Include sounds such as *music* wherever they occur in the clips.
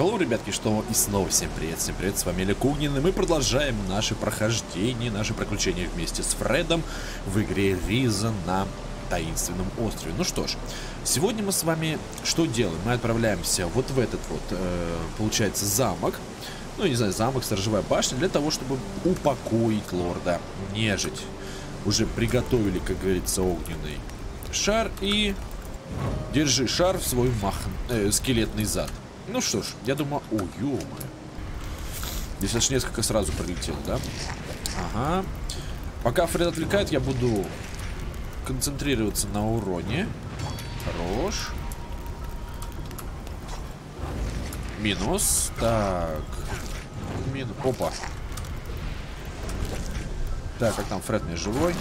Hello, ребятки, что и снова всем привет, всем привет, с вами Олег Угнин, и мы продолжаем наше прохождение, наше приключение вместе с Фредом в игре Риза на таинственном острове. Ну что ж, сегодня мы с вами что делаем? Мы отправляемся вот в этот вот, э, получается, замок, ну, не знаю, замок, сторожевая башня, для того, чтобы упокоить лорда нежить. Уже приготовили, как говорится, огненный шар и... Держи шар в свой мах... э, скелетный зад. Ну что ж, я думаю... О, ё Здесь аж несколько сразу прилетело, да? Ага. Пока Фред отвлекает, я буду концентрироваться на уроне. Хорош. Минус. Так. Минус. Опа. Так, как там Фред не живой?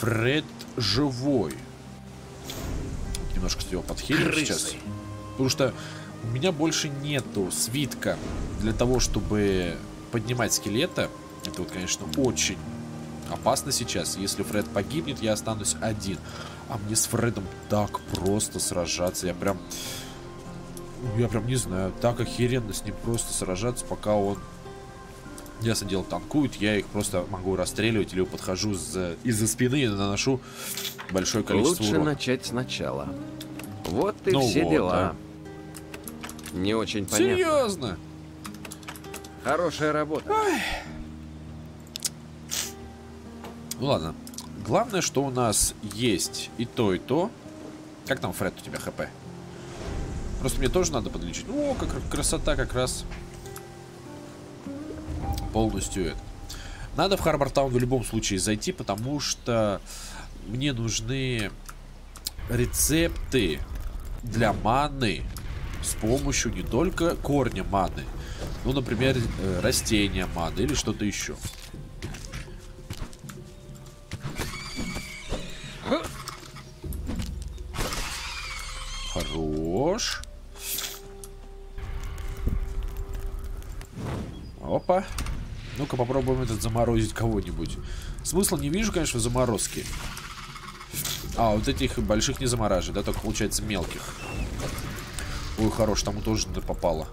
Фред живой. Немножко его подхилим сейчас. Потому что у меня больше нету свитка для того, чтобы поднимать скелета. Это вот, конечно, очень опасно сейчас. Если Фред погибнет, я останусь один. А мне с Фредом так просто сражаться. Я прям... Я прям не знаю, так охеренно с ним просто сражаться, пока он Ясно дело, танкуют, я их просто могу расстреливать или подхожу из-за спины и наношу большое количество Лучше урона. начать сначала. Вот и ну все вот, дела. Да. Не очень понятно. Серьезно? Хорошая работа. Ой. Ну ладно. Главное, что у нас есть и то, и то. Как там, Фред, у тебя хп? Просто мне тоже надо подлечить. О, как красота как раз полностью это. Надо в Харбортаун в любом случае зайти, потому что мне нужны рецепты для маны с помощью не только корня маны, ну, например, э, растения маны или что-то еще. Ну-ка попробуем этот заморозить кого-нибудь. Смысла не вижу, конечно, в заморозке. А, вот этих больших не замораживает, да, только получается мелких. Ой, хорош, тому тоже попало.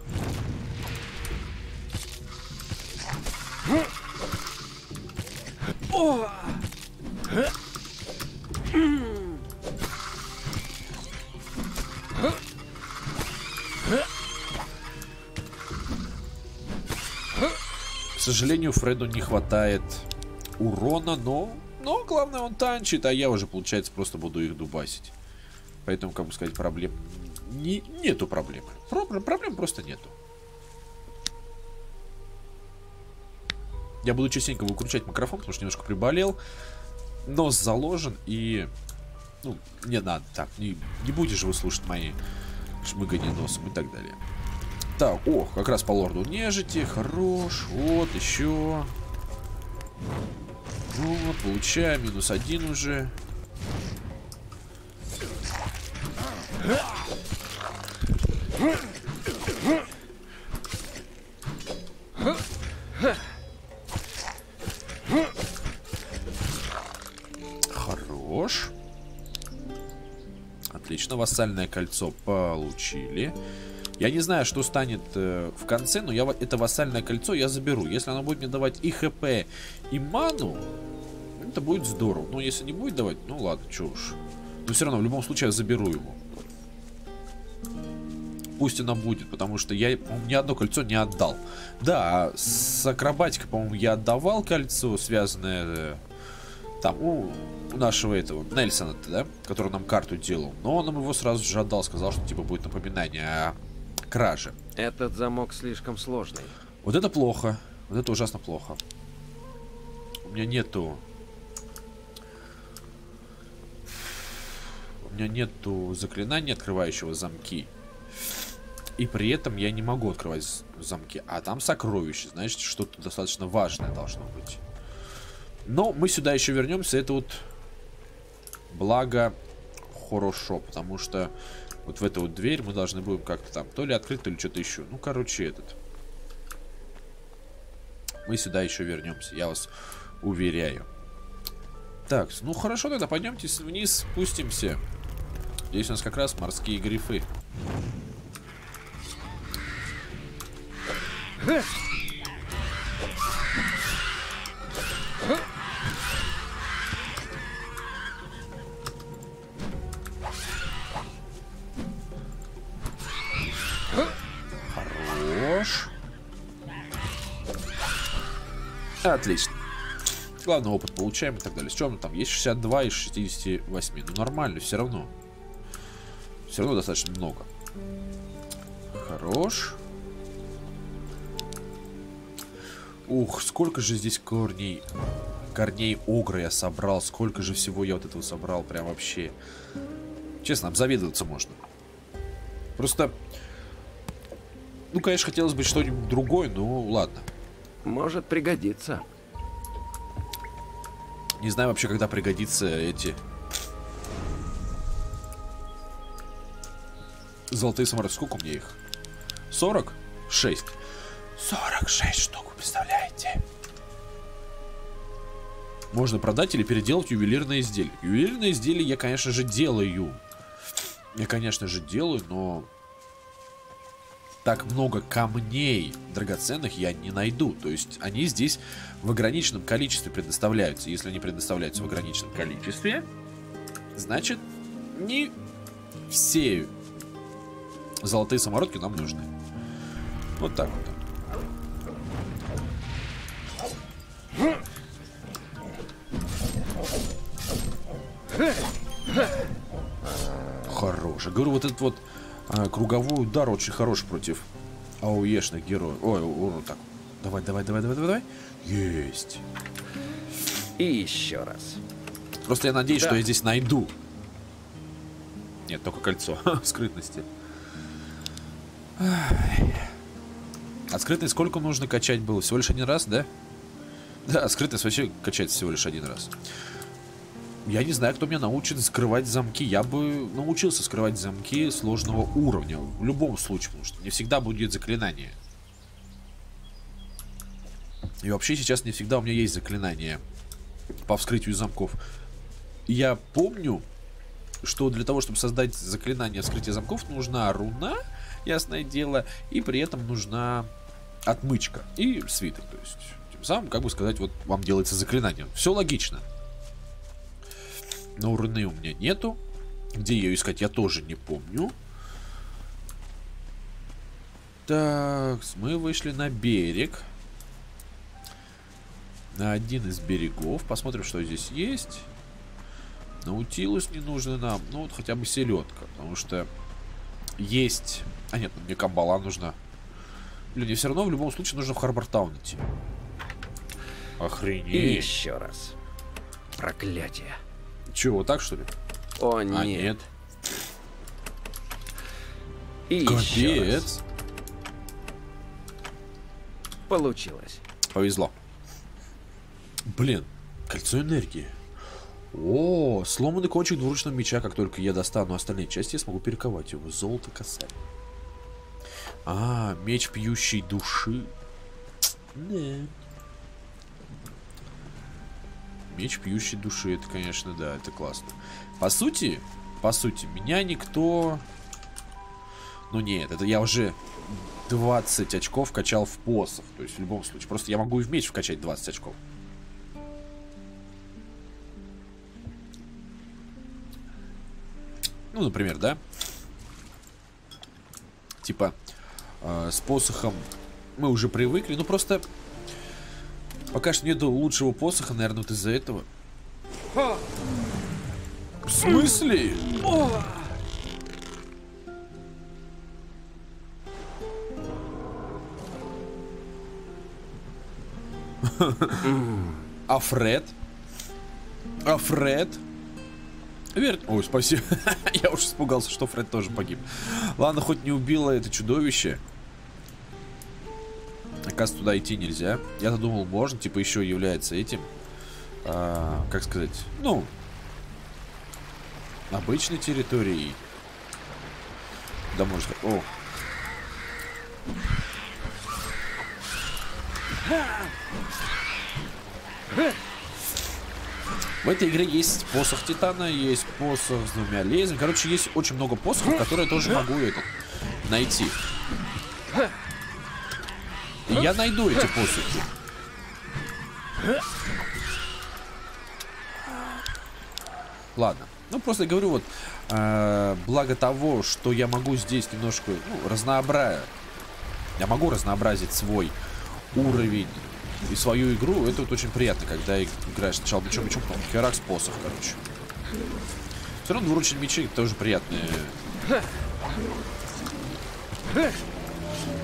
Сожалению, Фреду не хватает урона, но, но главное он танчит, а я уже, получается, просто буду их дубасить. Поэтому, как бы сказать, проблем не, нету проблемы. Проблем, проблем просто нету. Я буду частенько выкручать микрофон, потому что немножко приболел. Нос заложен и... Ну, не надо так. Не, не будешь вы мои шмыгания носом и так далее. Так, о, как раз по лорду нежити. Хорош. Вот, еще. Ну вот, получаем. Минус один уже. Хорош. Отлично, вассальное кольцо получили. Я не знаю, что станет э, в конце, но я это вассальное кольцо я заберу. Если оно будет мне давать и хп, и ману, это будет здорово. Но если не будет давать, ну ладно, что уж. Но все равно, в любом случае, я заберу его. Пусть оно будет, потому что я ни одно кольцо не отдал. Да, с акробатикой, по-моему, я отдавал кольцо, связанное э, там у, у нашего этого Нельсона, да, который нам карту делал. Но он нам его сразу же отдал, сказал, что типа будет напоминание о кражи. Этот замок слишком сложный. Вот это плохо. Вот это ужасно плохо. У меня нету... У меня нету заклинания, открывающего замки. И при этом я не могу открывать замки. А там сокровище. Значит, что-то достаточно важное должно быть. Но мы сюда еще вернемся. Это вот благо хорошо. Потому что Вот в эту вот дверь мы должны будем как-то там то ли открыть, то ли что-то еще. Ну, короче, этот. Мы сюда еще вернемся, я вас уверяю. Так, ну хорошо, тогда пойдемте вниз, спустимся. Здесь у нас как раз морские грифы. Хорош. Отлично. Главный опыт получаем и так далее. С чем там? Есть 62 из 68. Ну нормально, все равно. Все равно достаточно много. Хорош. Ух, сколько же здесь корней. Корней огра я собрал. Сколько же всего я вот этого собрал. Прям вообще. Честно, обзавидоваться можно. Просто... Ну, конечно, хотелось бы что-нибудь другое, но ладно. Может пригодиться. Не знаю вообще, когда пригодится эти... Золотые самолеты. Сколько у меня их? 46. 46 штук, представляете? Можно продать или переделать ювелирное изделие. Ювелирное изделие я, конечно же, делаю. Я, конечно же, делаю, но так много камней драгоценных я не найду. То есть они здесь в ограниченном количестве предоставляются. Если они предоставляются в ограниченном количестве, значит не все золотые самородки нам нужны. Вот так вот. Хорош. Я говорю, вот этот вот круговой удар очень хорош против ауешных героев. Ой, вот так. Давай, давай, давай, давай, давай. Есть. И еще раз. Просто я надеюсь, да. что я здесь найду. Нет, только кольцо *laughs* скрытности. А скрытность сколько нужно качать было? Всего лишь один раз, да? Да, скрытность вообще качается всего лишь один раз. Я не знаю, кто меня научит скрывать замки. Я бы научился скрывать замки сложного уровня. В любом случае, потому что не всегда будет заклинание. И вообще сейчас не всегда у меня есть заклинание по вскрытию замков. Я помню, что для того, чтобы создать заклинание вскрытия замков, нужна руна, ясное дело, и при этом нужна отмычка и свиток. То есть, тем самым, как бы сказать, вот вам делается заклинание. Все логично. Но руны у меня нету. Где ее искать, я тоже не помню. Так, мы вышли на берег. На один из берегов. Посмотрим, что здесь есть. Наутилус не нужно нам. Ну, вот хотя бы селедка. Потому что есть... А нет, мне камбала нужна. Блин, мне все равно в любом случае нужно в Харбортаун идти. Охренеть. И еще раз. Проклятие. Че, вот так что ли? О, нет. А, нет. И Капец. Получилось. Повезло. Блин, кольцо энергии. О, сломанный кончик двуручного меча. Как только я достану остальные части, я смогу перековать его. Золото косарь. А, меч пьющей души. Да. Меч пьющей души, это, конечно, да, это классно. По сути, по сути, меня никто... Ну нет, это я уже 20 очков качал в посох. То есть в любом случае. Просто я могу и в меч вкачать 20 очков. Ну, например, да? Типа, э, с посохом мы уже привыкли. Ну, просто Пока что нету лучшего посоха, наверное, вот из-за этого. В смысле? А Фред? А Фред? Вер... Ой, спасибо. *laughs* Я уж испугался, что Фред тоже погиб. Ладно, хоть не убило это чудовище. Оказывается, туда идти нельзя. Я-то думал, можно, типа, еще является этим. А, как сказать? Ну, обычной территорией. Да может. О. В этой игре есть посох Титана, есть посох с двумя лезвиями. Короче, есть очень много посохов, которые тоже могу это, найти. Я найду эти посохи. Ладно. Ну, просто говорю, вот, э, благо того, что я могу здесь немножко, ну, разнообразить. Я могу разнообразить свой уровень и свою игру. Это вот очень приятно, когда играешь сначала мечом, мечом, потом херакс, посох, короче. Все равно двуручные мечи тоже приятные.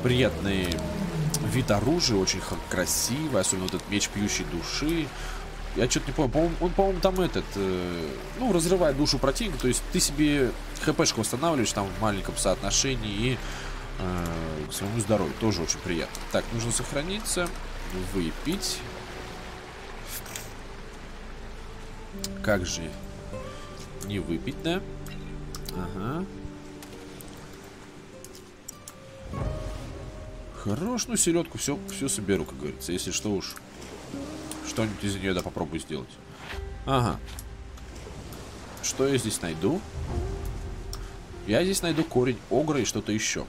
Приятный вид оружия, очень красивый, особенно вот этот меч пьющей души. Я что-то не помню. По он, по-моему, там этот, э, ну, разрывает душу противника. То есть ты себе хпшку восстанавливаешь там в маленьком соотношении и э, к своему здоровью. Тоже очень приятно. Так, нужно сохраниться, выпить. Как же не выпить, да? Ага. Хорош, ну селедку все, все соберу, как говорится. Если что уж, что-нибудь из нее да попробую сделать. Ага. Что я здесь найду? Я здесь найду корень огра и что-то еще.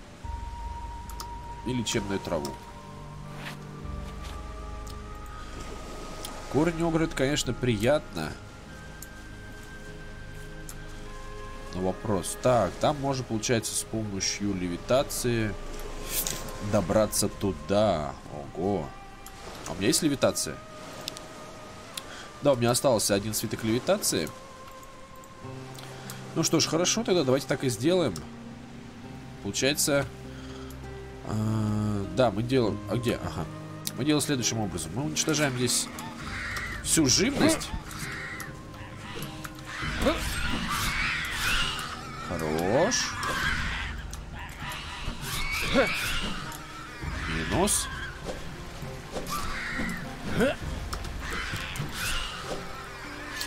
И лечебную траву. Корень огра это, конечно, приятно. Но вопрос. Так, там можно, получается, с помощью левитации добраться туда. Ого. А у меня есть левитация? Да, у меня остался один свиток левитации. Ну что ж, хорошо, тогда давайте так и сделаем. Получается... Э, да, мы делаем... А где? Ага. Мы делаем следующим образом. Мы уничтожаем здесь всю живность. Хорош. Минус.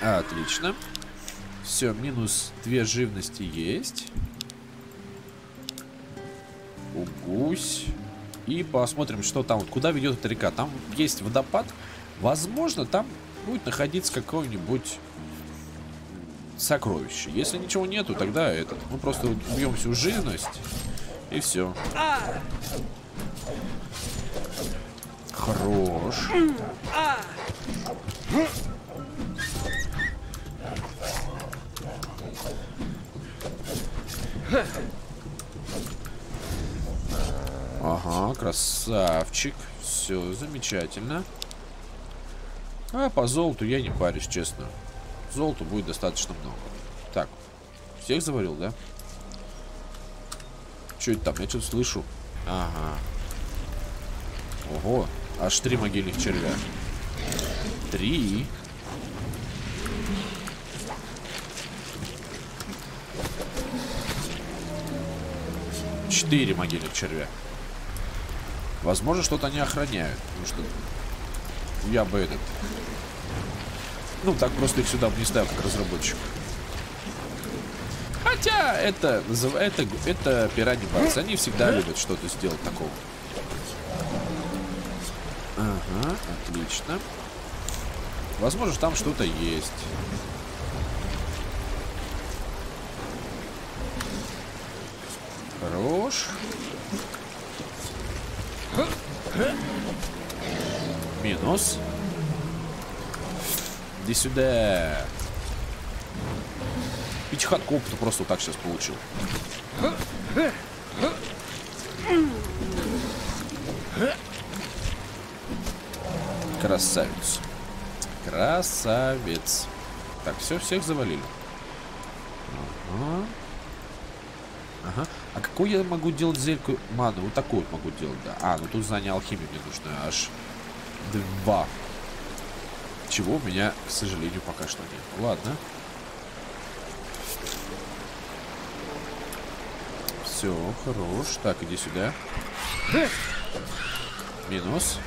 Отлично. Все, минус две живности есть. Угусь. И посмотрим, что там. Куда ведет эта река. Там есть водопад. Возможно, там будет находиться какое-нибудь сокровище. Если ничего нету, тогда этот. Мы просто убьем всю живность. И все. Хорош. Ага, красавчик. Все, замечательно. А по золоту я не парюсь, честно. Золоту будет достаточно много. Так, всех заварил, да? Что это там? Я что-то слышу. Ага. Ого, аж три могильных червя. Три. Четыре могильных червя. Возможно, что-то они охраняют. Потому что я бы этот... Ну, так просто их сюда не ставил, как разработчик. Хотя это, это, это пираньи барс. Они всегда любят что-то сделать такого. Ага, отлично. Возможно, там что-то есть. Хорош. Минус. Иди сюда. Пятихатку опыта просто так сейчас получил. Красавец. Красавец. Так, все, всех завалили. Ага. Ага. А какой я могу делать зельку ману? Вот вот могу делать, да. А, ну тут знание алхимии мне нужно аж два. Чего у меня, к сожалению, пока что нет. Ладно. Все, хорош. Так, иди сюда. Минус.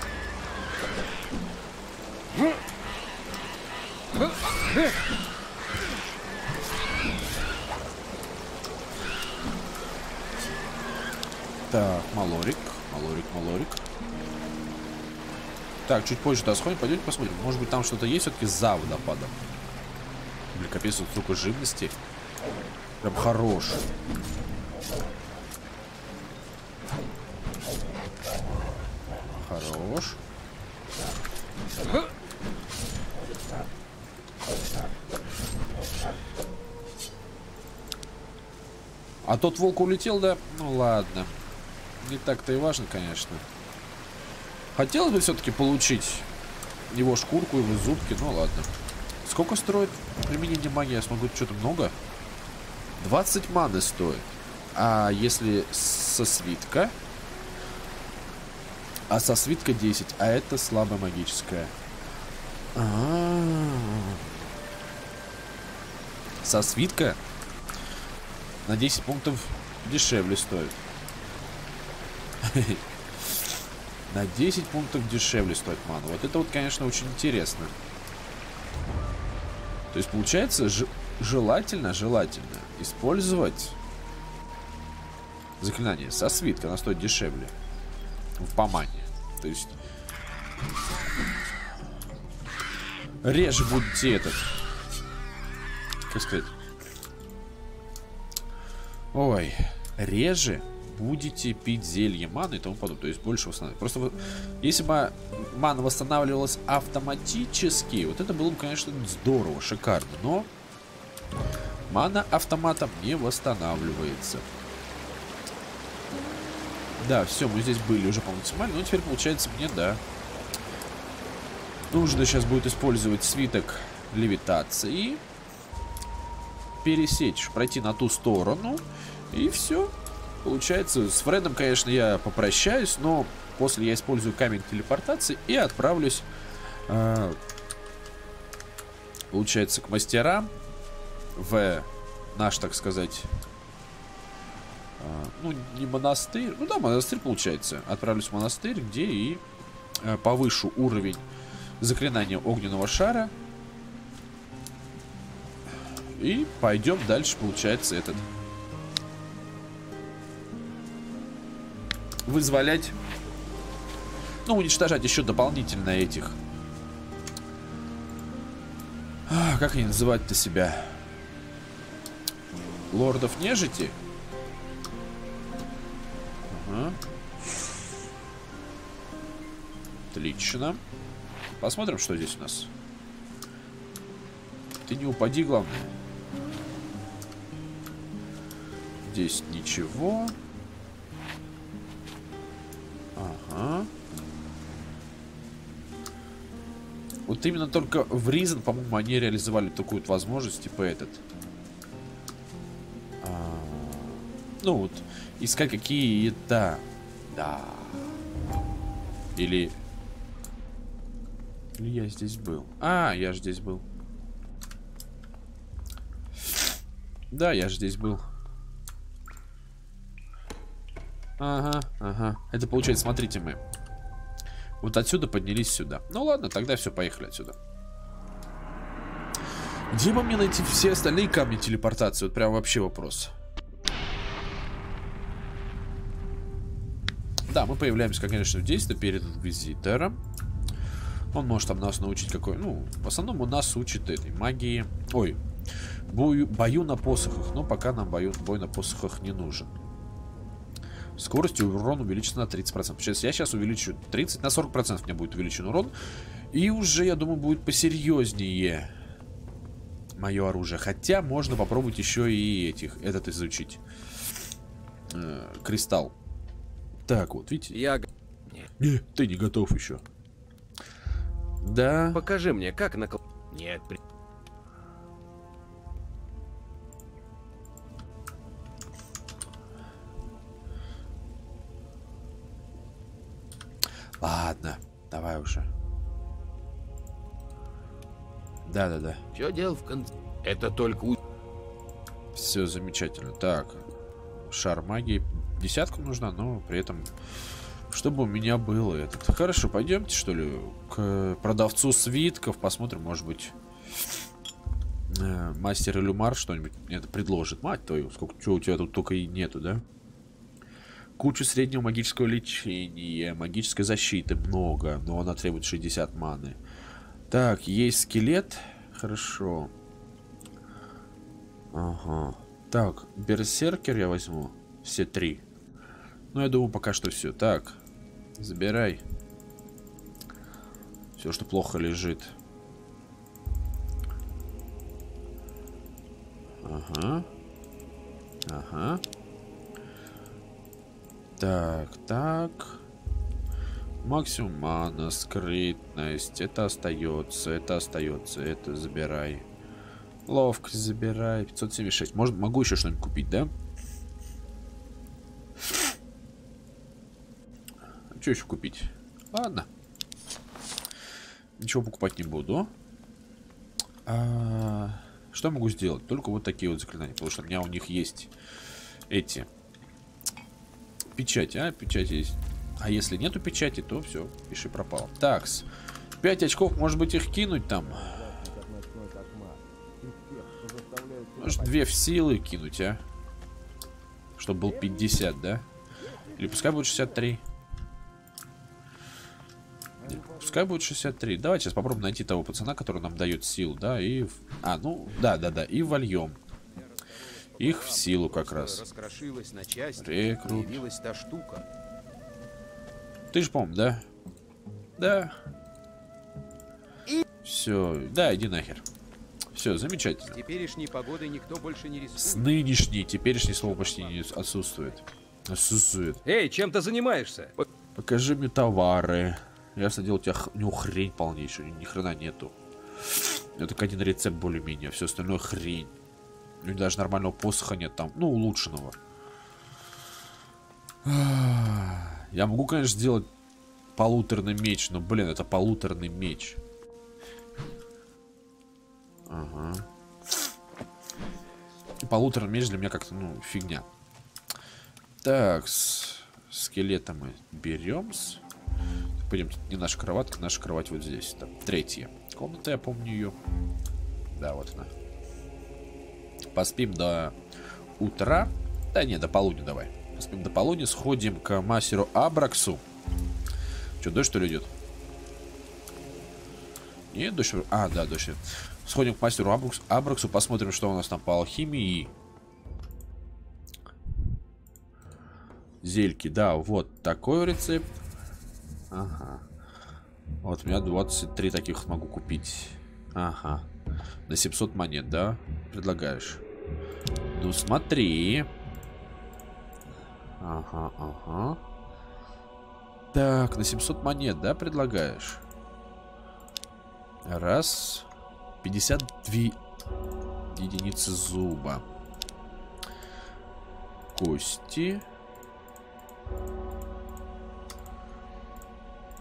Так, Малорик, Малорик, Малорик. Так, чуть позже туда сходим, пойдемте посмотрим. Может быть, там что-то есть все-таки за водопадом. Блин, капец, тут столько живности. Прям. Хорош. А тот волк улетел, да? Ну ладно. Не так-то и важно, конечно. Хотелось бы все-таки получить его шкурку, его зубки, ну ладно. Сколько стоит применение магии? Я смогу что-то много? 20 маны стоит. А если со свитка? А со свитка 10. А это слабо магическая. А -а -а. Со свитка на 10 пунктов дешевле стоит. *laughs* На 10 пунктов дешевле стоит мана. Вот это вот, конечно, очень интересно. То есть, получается, желательно, желательно использовать заклинание со свитка. Она стоит дешевле. В помане. То есть... Реже будете этот... Как сказать? Ой, реже будете пить зелье маны и тому подобное. То есть больше восстанавливать. Просто если бы мана восстанавливалась автоматически, вот это было бы, конечно, здорово, шикарно. Но мана автоматом не восстанавливается. Да, все, мы здесь были уже по максимально. Ну, теперь получается мне, да. Нужно сейчас будет использовать свиток левитации пересечь, пройти на ту сторону. И все. Получается, с Фредом, конечно, я попрощаюсь, но после я использую камень телепортации и отправлюсь, э, получается, к мастерам в наш, так сказать, э, ну, не монастырь, ну да, монастырь, получается. Отправлюсь в монастырь, где и э, повышу уровень заклинания огненного шара и пойдем дальше, получается, этот... Вызволять... Ну, уничтожать еще дополнительно этих... А, как они называть-то себя? Лордов нежити? Ага. Отлично. Посмотрим, что здесь у нас. Ты не упади, главное. Здесь ничего. Ага. Вот именно только в Reason, по-моему, они реализовали такую вот возможность, типа этот. А, ну вот, искать какие да. Да. Или... Или я здесь был. А, я же здесь был. Да, я же здесь был. Ага, ага. Это получается, смотрите, мы вот отсюда поднялись сюда. Ну ладно, тогда все, поехали отсюда. Где бы мне найти все остальные камни телепортации? Вот прям вообще вопрос. Да, мы появляемся, конечно, в действии перед инквизитором. Он может там нас научить какой... Ну, в основном он нас учит этой магии... Ой, бою, бою на посохах. Но пока нам бою, бой на посохах не нужен. Скорость и урон увеличится на 30%. Сейчас я сейчас увеличу 30 на 40% мне будет увеличен урон. И уже, я думаю, будет посерьезнее мое оружие. Хотя можно попробовать еще и этих, этот изучить. Э, кристалл. Так вот, видите? Я... Не, ты не готов еще. Да. Покажи мне, как накл... Нет, при... Ладно, давай уже. Да-да-да. Что дело в конце? Это только у... Все замечательно. Так, шар магии. Десятку нужна, но при этом... Чтобы у меня было этот. Хорошо, пойдемте, что ли, к продавцу свитков. Посмотрим, может быть, э, мастер Илюмар что-нибудь мне предложит. Мать твою, сколько чего у тебя тут только и нету, да? Кучу среднего магического лечения, магической защиты много, но она требует 60 маны. Так, есть скелет. Хорошо. Ага. Так, берсеркер я возьму. Все три. Ну, я думаю, пока что все. Так, забирай. Все, что плохо лежит. Ага. Ага. Так, так. Максимум мана, скрытность. Это остается, это остается, это забирай. Ловкость забирай. 576. Может, могу еще что-нибудь купить, да? А что еще купить? Ладно. Ничего покупать не буду. А, что могу сделать? Только вот такие вот заклинания. Потому что у меня у них есть эти печати, а? Печати есть. А если нету печати, то все, пиши пропал. Такс. 5 очков, может быть, их кинуть там. Может, две в силы кинуть, а? Чтобы был 50, да? Или пускай будет 63. Пускай будет 63. Давайте сейчас попробуем найти того пацана, который нам дает сил, да, и... А, ну, да-да-да, и вольем. Их в силу как раз. На части, Рекрут. появилась та штука. Ты же помнишь, да? Да. Все, да, иди нахер. Все, замечательно. С теперешней погодой никто больше не рискует. С нынешней, теперешней слово почти не отсутствует. Отсутствует. Эй, чем ты занимаешься? Покажи мне товары. Я садил у тебя х- у него хрень полнейшую, ни хрена нету. Это только один рецепт более-менее, все остальное хрень. У него даже нормального посоха нет там, ну, улучшенного. Я могу, конечно, сделать полуторный меч, но, блин, это полуторный меч. Ага. Полуторный меч для меня как-то, ну, фигня. Так, с скелета мы берем. -с. Пойдем, тут не наша кроватка, наша кровать вот здесь. Там третья комната, я помню ее. Да, вот она. Поспим до утра. Да не, до полудня давай. Поспим до полудня, сходим к мастеру Абраксу. Что, дождь что ли идет? Нет, дождь. А, да, дождь. Сходим к мастеру Абраксу, Абраксу, посмотрим, что у нас там по алхимии. Зельки, да, вот такой рецепт. Ага. Вот у меня 23 таких могу купить. Ага. На 700 монет, да? Предлагаешь. Ну смотри. Ага, ага. Так, на 700 монет, да, предлагаешь? Раз. 52 единицы зуба. Кости.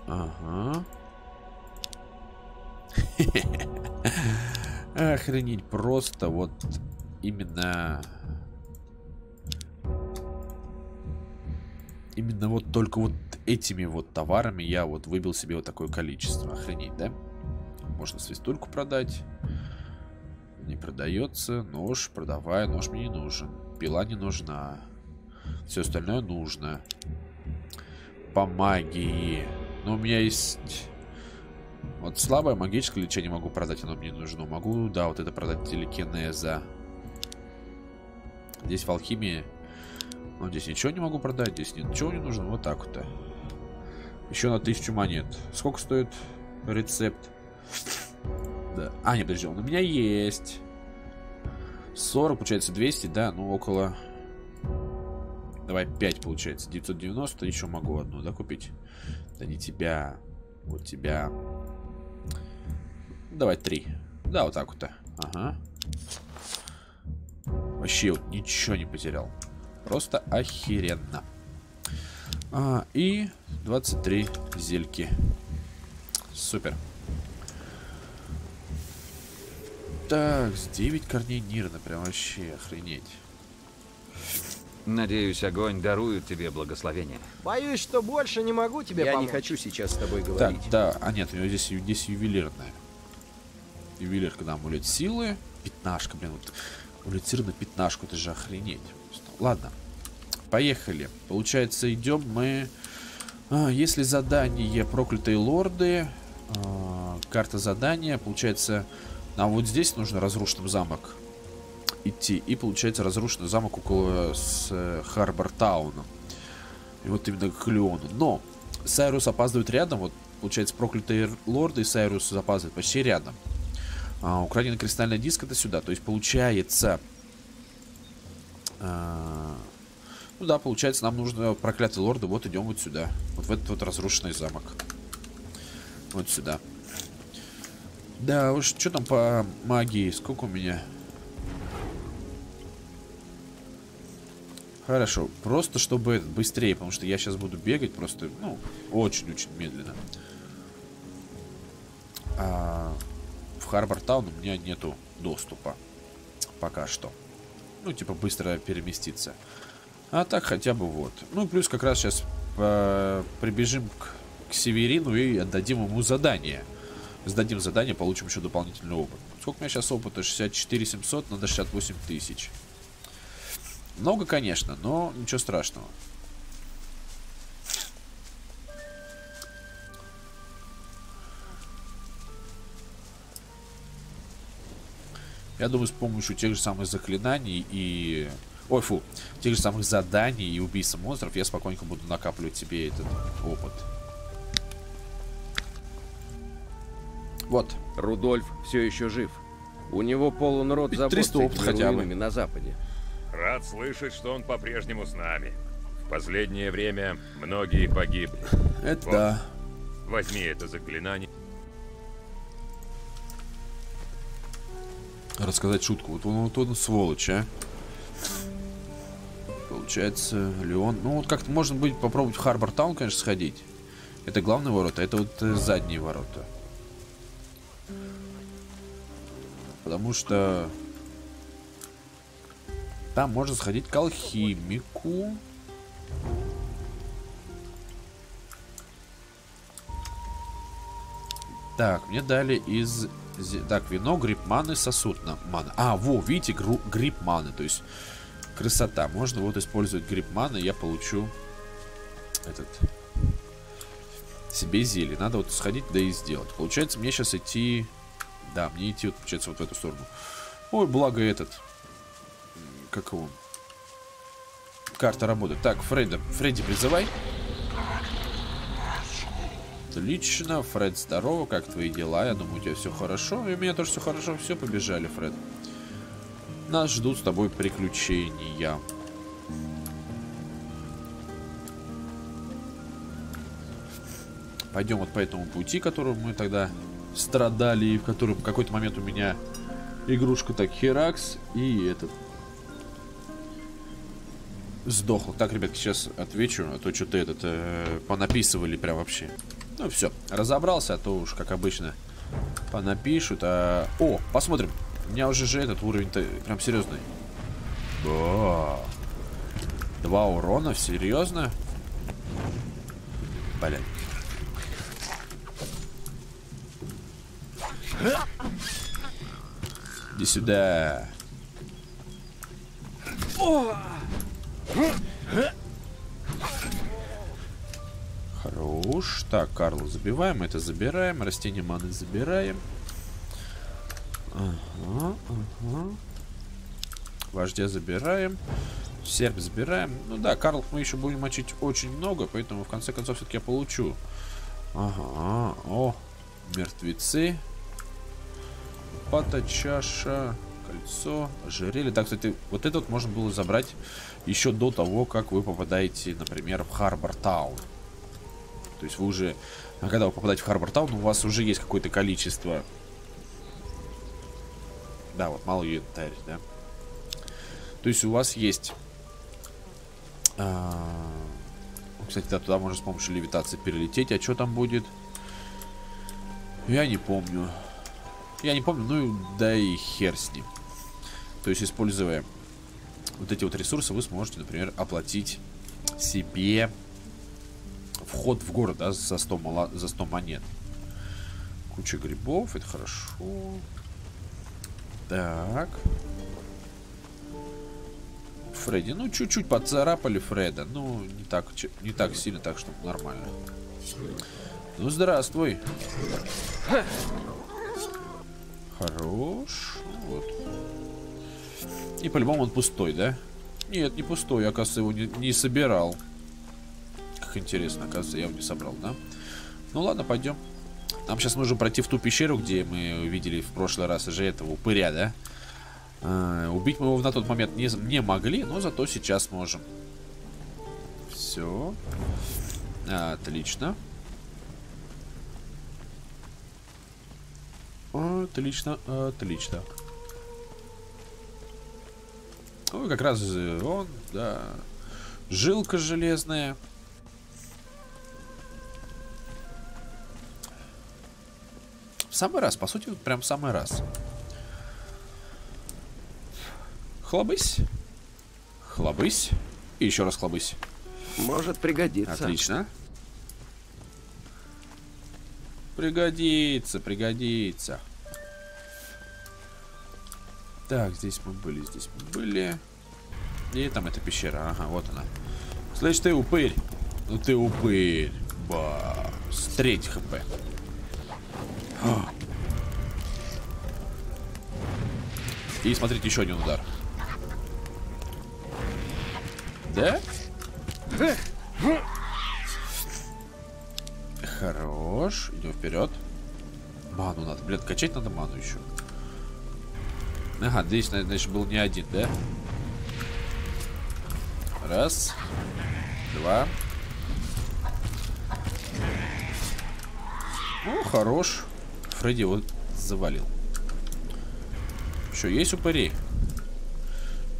Ага. *laughs* Охренеть, просто вот именно... Именно вот только вот этими вот товарами я вот выбил себе вот такое количество. Охренеть, да? Можно свистульку продать. Не продается. Нож, продавай. Нож мне не нужен. Пила не нужна. Все остальное нужно. По магии. Но у меня есть... Вот слабое магическое лечение могу продать, оно мне нужно. Могу, да, вот это продать телекинеза. Здесь в алхимии... Ну, здесь ничего не могу продать, здесь ничего не нужно. Вот так вот. Еще на тысячу монет. Сколько стоит рецепт? Да. А, нет, подожди, он у меня есть. 40, получается 200, да, ну около... Давай 5 получается. 990, еще могу одну, да, купить? Да не тебя. Вот тебя. Давай 3. Да, вот так вот. Ага. Вообще вот ничего не потерял. Просто охеренно. А, и 23 зельки. Супер. Так, с 9 корней Нирна. Прям вообще охренеть. Надеюсь, огонь дарует тебе благословение. Боюсь, что больше не могу тебе Я помочь. не хочу сейчас с тобой Так, говорить. да, а нет, у него здесь, здесь ювелирная. Ювелирка, да, амулет силы. Пятнашка, блин, вот. Амулет силы на пятнашку, это же охренеть. Ладно, поехали. Получается, идем мы... А, если задание проклятые лорды, а, карта задания, получается, нам вот здесь нужно разрушенный замок идти. И получается разрушенный замок около с э, Харбор Тауна. И вот именно к Леону. Но Сайрус опаздывает рядом. Вот получается проклятые лорды и Сайрус запаздывает почти рядом. А, украденный кристальный диск это сюда. То есть получается... А, ну да, получается нам нужно проклятые лорды. Вот идем вот сюда. Вот в этот вот разрушенный замок. Вот сюда. Да уж, что там по магии? Сколько у меня? Хорошо, просто чтобы быстрее, потому что я сейчас буду бегать просто, ну, очень-очень медленно. А в Харбор Таун у меня нету доступа. Пока что. Ну, типа, быстро переместиться. А так хотя бы вот. Ну, плюс как раз сейчас э, прибежим к, к Северину и отдадим ему задание. Сдадим задание, получим еще дополнительный опыт. Сколько у меня сейчас опыта? 64 700, надо 68 тысяч. Много, конечно, но ничего страшного. Я думаю, с помощью тех же самых заклинаний и... Ой, фу. Тех же самых заданий и убийства монстров я спокойненько буду накапливать себе этот опыт. Вот. Рудольф все еще жив. У него полон рот Ведь забот 300 с этими хотя бы. на западе. Рад слышать, что он по-прежнему с нами. В последнее время многие погибли. Это Вот. да. Возьми это заклинание. Рассказать шутку. Вот он, вот он сволочь, а. Получается, Леон... Ну, вот как-то можно будет попробовать в Харбор Таун, конечно, сходить. Это главные ворота, это вот э, задние ворота. Потому что... Там можно сходить к алхимику. Так, мне дали из... Так, вино, гриб маны, сосуд на маны. А, во, видите, гру- гриб маны, то есть красота. Можно вот использовать гриб маны, я получу этот себе зелье. Надо вот сходить, да и сделать. Получается, мне сейчас идти... Да, мне идти, вот, получается, вот в эту сторону. Ой, благо этот... Как его? Карта работает. Так, Фредда, Фредди, призывай. Отлично, Фред, здорово, как твои дела? Я думаю, у тебя все хорошо. И у меня тоже все хорошо. Все, побежали, Фред. Нас ждут с тобой приключения. Пойдем вот по этому пути, которым мы тогда страдали, и в котором какой-то момент у меня игрушка так херакс, и этот сдохла. Так, ребятки, сейчас отвечу, а то что-то этот э, понаписывали прям вообще. Ну все, разобрался, а то уж, как обычно, понапишут. А... О, посмотрим. У меня уже же этот уровень-то прям серьезный. Да. Два урона, серьезно? Блин. Иди сюда. Хорош. Так, Карла забиваем. Это забираем. Растение маны забираем. Ага, ага. Вождя забираем. Серб забираем. Ну да, Карл мы еще будем мочить очень много, поэтому в конце концов все-таки я получу. Ага, о, мертвецы. Пата, чаша, кольцо, ожерелье. Да, кстати, вот это вот можно было забрать еще до того, как вы попадаете, например, в Харбор Таун. То есть вы уже, а когда вы попадаете в Харбор Таун, у вас уже есть какое-то количество... Да, вот малый янтарь, да. То есть у вас есть... а, ну, Кстати, да, туда можно с помощью левитации перелететь. А что там будет? Я не помню. Я не помню, ну да и хер с ним. То есть, используя вот эти вот ресурсы, вы сможете, например, оплатить себе вход в город, да, за 100, мала- за 100 монет. Куча грибов, это хорошо. Так. Фредди. Ну, чуть-чуть поцарапали Фреда. Ну, не так, не так сильно, так что нормально. Ну, здравствуй. Хорош. Ну, Вот. И по-любому он пустой, да? Нет, не пустой. Я, оказывается, его не, не собирал. Интересно, оказывается, я его не собрал, да? Ну ладно, пойдем. Нам сейчас нужно пройти в ту пещеру, где мы видели в прошлый раз уже этого упыря, да? А, убить мы его на тот момент не, не могли, но зато сейчас можем. Все. Отлично. Отлично, отлично. Ой, как раз э, он, да. Жилка железная. В самый раз, по сути, вот прям в самый раз. Хлобысь. Хлобысь. И еще раз хлобысь. Может пригодиться. Отлично. Пригодится, пригодится. Так, здесь мы были, здесь мы были. И там эта пещера. Ага, вот она. Слышь, ты упырь. Ну ты упырь. Ба. С треть хп. И смотрите, еще один удар. Да? Хорош. Идем вперед. Ману надо. Блин, качать надо ману еще. Ага, здесь, значит, был не один, да? Раз. Два. Ну, хорош. Фредди вот завалил. Что, есть упыри?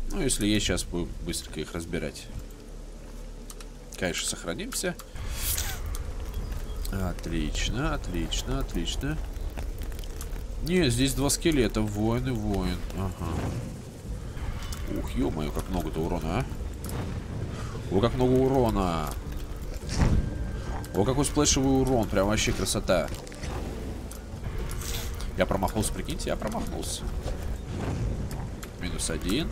Ну, если есть, сейчас будем быстренько их разбирать. Конечно, сохранимся. Отлично, отлично, отлично. Не, здесь два скелета. Воин и воин. Ага. Ух, ё-моё, как много-то урона, а. О, как много урона. О, какой сплэшевый урон. Прям вообще красота. Я промахнулся, прикиньте, я промахнулся. Минус один.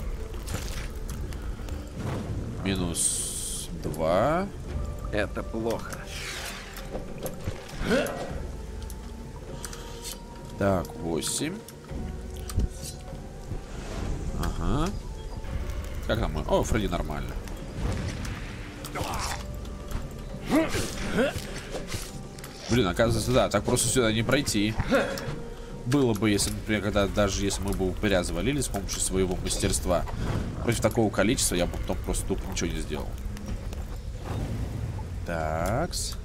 Минус два. Это плохо. Так, 8. Ага. Как там мы? О, Фредди нормально. Блин, оказывается, да, так просто сюда не пройти. Было бы, если, например, когда даже если мы бы упыря завалили с помощью своего мастерства, против такого количества я бы потом просто тупо ничего не сделал. Такс.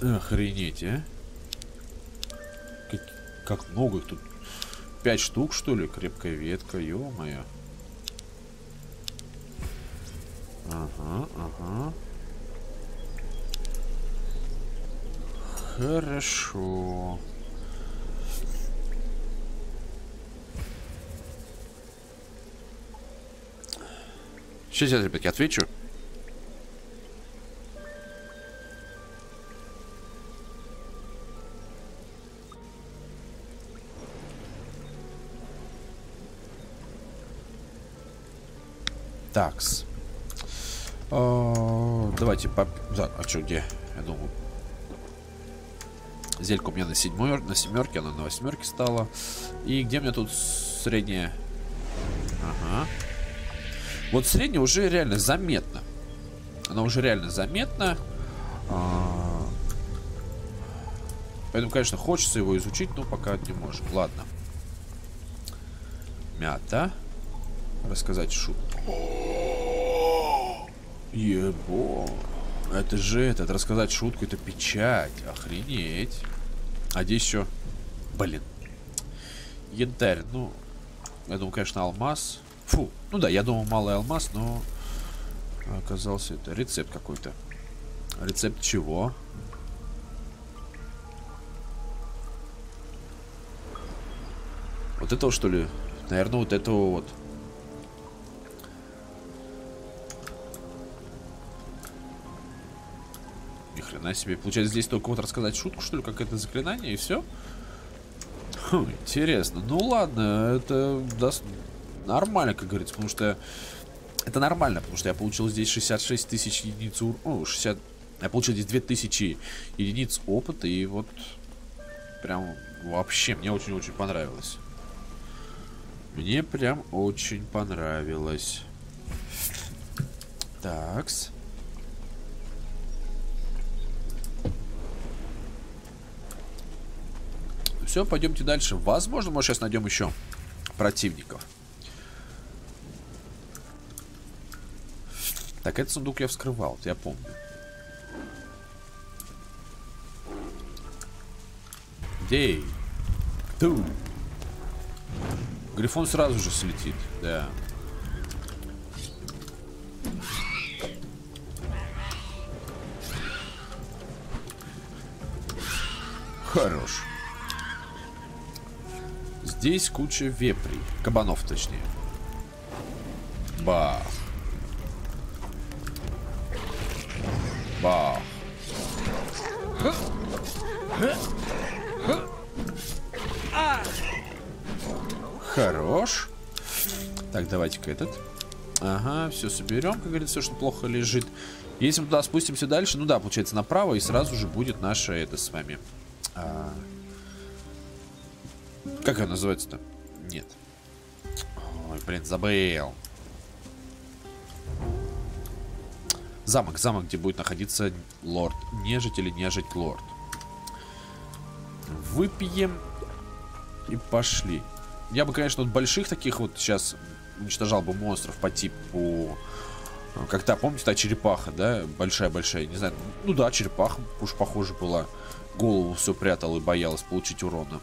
Охренеть, а? Как, как много их тут. Пять штук, что ли? Крепкая ветка, ё-моё. Ага, ага. Хорошо. Сейчас, ребятки, отвечу. Такс. А, Давайте по... Да, а что, где? Я думаю. Зелька у меня на седьмой, на семерке, она на восьмерке стала. И где меня тут средняя? Ага. Вот средняя уже реально заметно. Она уже реально заметна. А, Поэтому, конечно, хочется его изучить, но пока не можем. Ладно. Мята. Рассказать шутку. Ебо. Это же этот, рассказать шутку, это печать. Охренеть. А здесь еще... Блин. Янтарь, ну... Я думаю, конечно, алмаз. Фу. Ну да, я думал, малый алмаз, но... Оказался это рецепт какой-то. Рецепт чего? Вот этого, что ли? Наверное, вот этого вот. Хрена себе. Получается, здесь только вот рассказать шутку, что ли, как это заклинание, и все? Хм, интересно. Ну ладно, это дос- нормально, как говорится, потому что... Это нормально, потому что я получил здесь 66 тысяч единиц ур... Ну, 60... Я получил здесь 2000 единиц опыта, и вот... Прям вообще мне очень-очень понравилось. Мне прям очень понравилось. Такс. Все, пойдемте дальше. Возможно, мы сейчас найдем еще противников. Так, этот сундук я вскрывал, я помню. Дей. Ту. Грифон сразу же слетит, да. Хорош. Здесь куча вепрей. Кабанов, точнее. Бах. Бах. Хорош. Так, давайте-ка этот. Ага, все соберем, как говорится, все, что плохо лежит. Если мы туда спустимся дальше, ну да, получается направо, и сразу же будет наша это с вами. А... Как она называется-то? Нет. Ой, блин, забыл. Замок, замок, где будет находиться лорд. Нежить или нежить лорд. Выпьем и пошли. Я бы, конечно, вот больших таких вот сейчас уничтожал бы монстров по типу... Как-то, помните, та черепаха, да? Большая-большая, не знаю. Ну да, черепаха уж похоже была. Голову все прятала и боялась получить урона.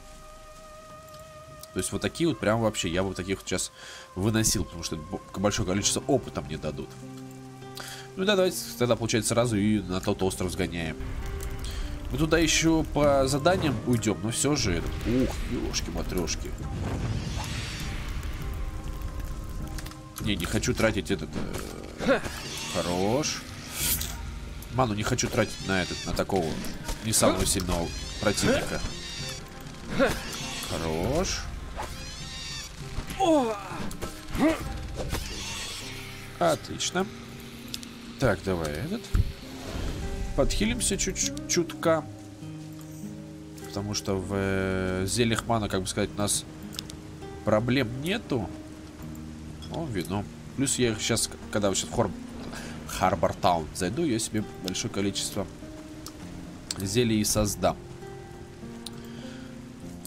То есть вот такие вот прям вообще, я бы таких вот сейчас выносил, потому что большое количество опыта мне дадут. Ну да, давайте тогда, получается, сразу и на тот остров сгоняем. Мы туда еще по заданиям уйдем, но все же этот... Ух, ёшки-матрешки. Не, не хочу тратить этот... Э, хорош. Ману не хочу тратить на этот, на такого не самого сильного противника. Хорош. Отлично. Так, давай этот. Подхилимся чуть-чутка. Потому что в э, зельях мана, как бы сказать, у нас проблем нету. О, вино. Плюс я их сейчас, когда сейчас в Хор... Харбор Таун зайду, я себе большое количество зелий создам.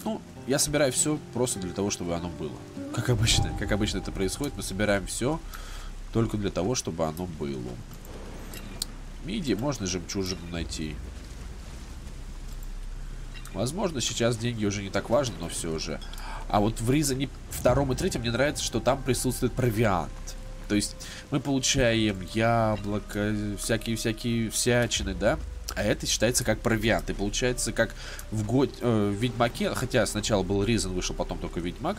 Ну, я собираю все просто для того, чтобы оно было. Как обычно, как обычно это происходит, мы собираем все только для того, чтобы оно было. Миди можно жемчужину найти. Возможно, сейчас деньги уже не так важны, но все же. А вот в Ризане втором и третьем мне нравится, что там присутствует провиант. То есть мы получаем яблоко, всякие-всякие всячины, да? А это считается как провиант. И получается, как в, год, э, в Ведьмаке, хотя сначала был Ризан, вышел потом только Ведьмак,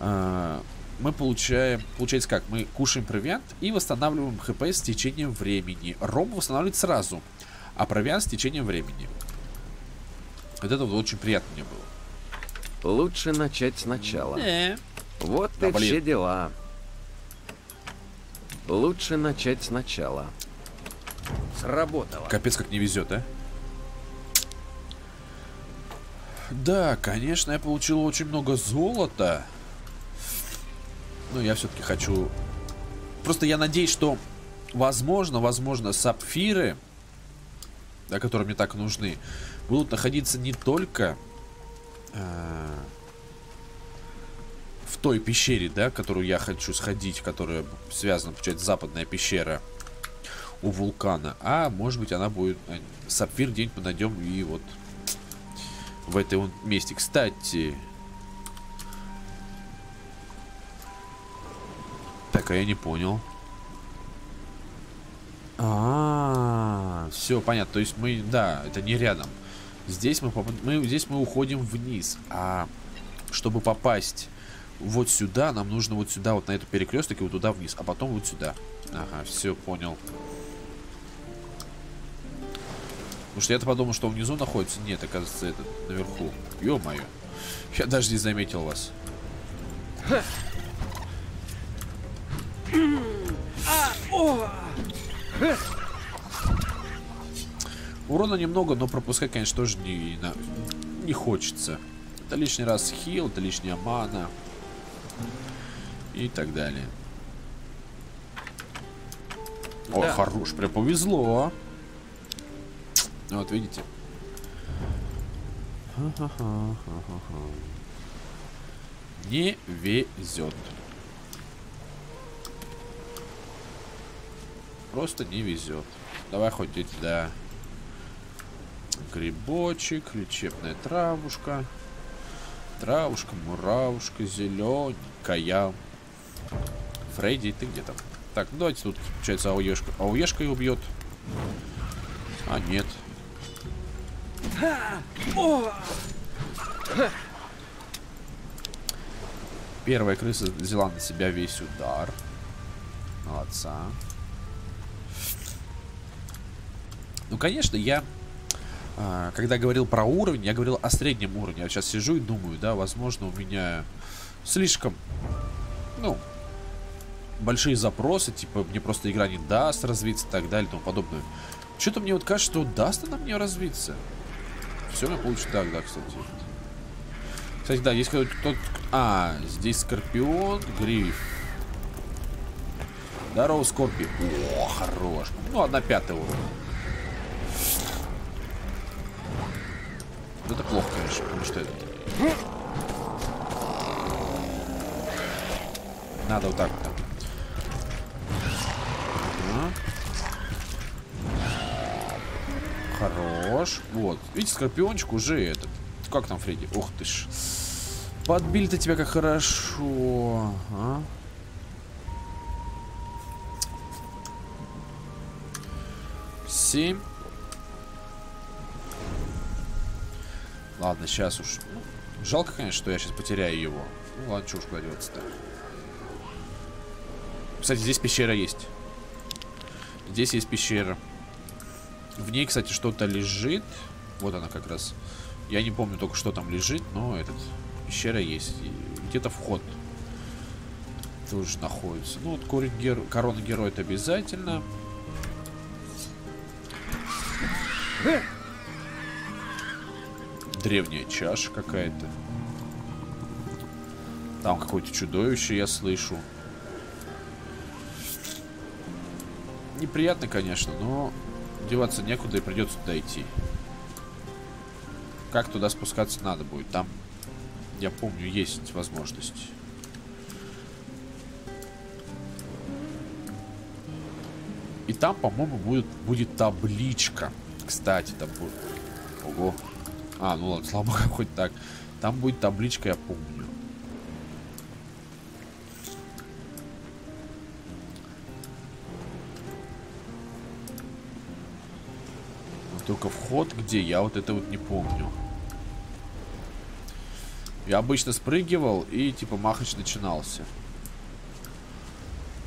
мы получаем, получается как, мы кушаем провиант и восстанавливаем хп с течением времени. Ром восстанавливает сразу, а провиант с течением времени. Вот это вот очень приятно мне было. Лучше начать сначала. Не. Вот Да, и блин. все дела. Лучше начать сначала. Сработало. Капец, как не везет, а? Да, конечно, я получил очень много золота. Но я все-таки хочу... Просто я надеюсь, что возможно, возможно, сапфиры, да, которые мне так нужны, будут находиться не только э, в той пещере, да, которую я хочу сходить, которая связана, получается, западная пещера у вулкана, а может быть она будет э, сапфир мы найдем и вот в вот месте. Кстати, так, а я не понял. А, все понятно. То есть мы, да, это не рядом. Здесь мы, поп- мы здесь мы уходим вниз, а чтобы попасть вот сюда, нам нужно вот сюда, вот на эту перекресток и вот туда вниз, а потом вот сюда. Ага, все понял. Потому что я-то подумал, что внизу находится. Нет, оказывается, это наверху. Ё-моё. Я даже не заметил вас. Урона немного, но пропускать, конечно, тоже не, не хочется. Это лишний раз хил, это лишняя мана. И так далее. О, Да. хорош, прям повезло. Вот, видите? Не везет. Просто не везет. Давай эти, да. Грибочек, лечебная травушка. Травушка, муравушка, зелененькая. Фредди, ты где там? Так, ну давайте тут, получается, ауешка. Ауешка и убьет. А, нет. Первая крыса взяла на себя весь удар. Молодца. Ну, конечно, я, а, когда говорил про уровень, я говорил о среднем уровне. Я сейчас сижу и думаю, да, возможно, у меня слишком, ну, большие запросы, типа, мне просто игра не даст развиться и так далее и тому подобное. Что-то мне вот кажется, что даст она мне развиться. Все мне получится так, да, кстати. Кстати, да, есть кто-то... кто- А, здесь Скорпион, Гриф. Здорово, Скорпи. О, хорош. Ну, одна пятая уровень. Ну, Это плохо, конечно, потому что. Надо вот так вот. Хорош. Вот. Видите, Скорпиончик уже этот. Как там, Фредди? Ух ты ж. Подбили-то тебя как хорошо. А? Семь. Ладно, сейчас уж. Жалко, конечно, что я сейчас потеряю его. Ну ладно, уж кладется-то. Кстати, здесь пещера есть. Здесь есть пещера. В ней, кстати, что-то лежит. Вот она как раз. Я не помню только, что там лежит, но этот пещера есть. Где-то вход тоже находится. Ну, вот корень гер- корона героя это обязательно. Древняя чаша какая-то. Там какое-то чудовище я слышу. Неприятно, конечно, но деваться некуда и придется туда идти. Как туда спускаться надо будет? Там, я помню, есть возможность. И там, по-моему, будет, будет табличка. Кстати, там будет... Ого. А, ну ладно, слава богу, *laughs* хоть так. Там будет табличка, я помню. Но Только вход где, я вот это вот не помню. Я обычно спрыгивал и типа махач начинался.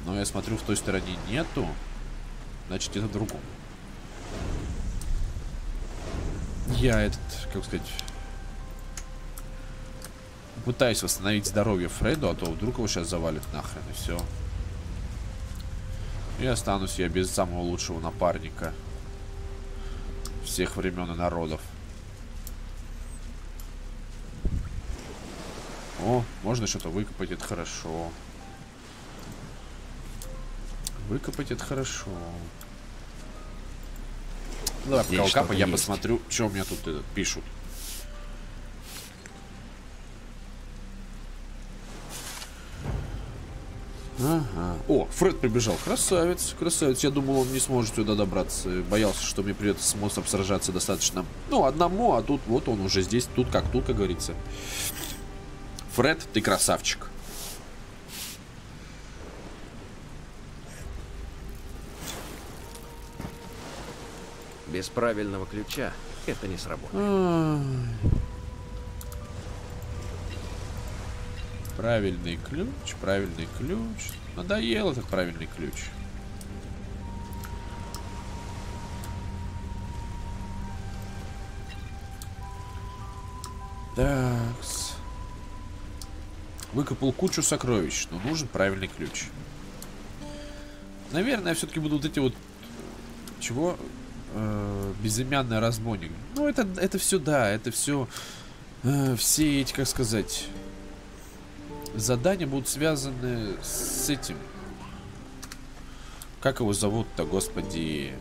Но я смотрю, в той стороне нету. Значит, в другом. Я этот, как сказать... Пытаюсь восстановить здоровье Фреду, а то вдруг его сейчас завалит нахрен, и все. И останусь я без самого лучшего напарника всех времен и народов. О, можно что-то выкопать, это хорошо. Выкопать это хорошо. Ну, Давай, пока Здесь укапай, что-то я есть. посмотрю, что у меня тут этот, пишут. Ага. О, Фред прибежал. Красавец, красавец. Я думал, он не сможет сюда добраться. Боялся, что мне придется с монстром сражаться достаточно. Ну, одному, а тут вот он уже здесь. Тут как тут, как говорится. Фред, ты красавчик. Без правильного ключа это не сработает. Правильный ключ, правильный ключ. Надоел этот правильный ключ. Так. Выкопал кучу сокровищ, но нужен правильный ключ. Наверное, я все-таки буду вот эти вот... Чего? Э, безымянный разбойник. Ну, это, это все, да, это все... Э, все эти, как сказать... Задания будут связаны с этим. Как его зовут-то, господи?